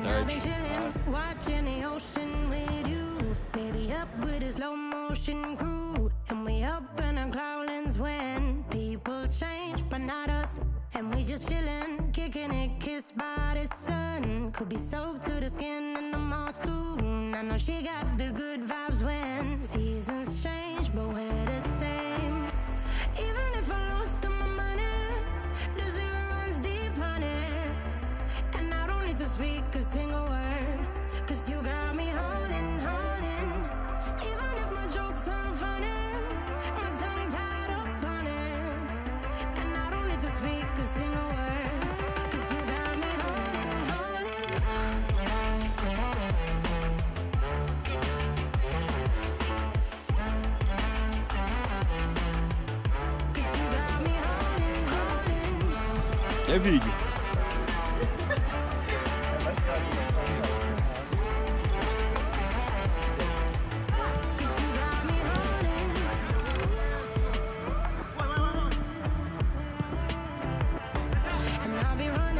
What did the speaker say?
We're chillin', watchin' watching the ocean with you. Baby, up with a slow motion crew. And we up in our clouds when people change, but not us. And we just chilling, kicking it, kissed by the sun. Could be soaked to the skin in the mall soon. I know she got the good. To speak a single word, cause you got me holding, holding. Even if my jokes aren't funny, my tongue tied up on it. And I don't need to speak a single word, cause you got me holding, holding. Cause you got me holding, holding.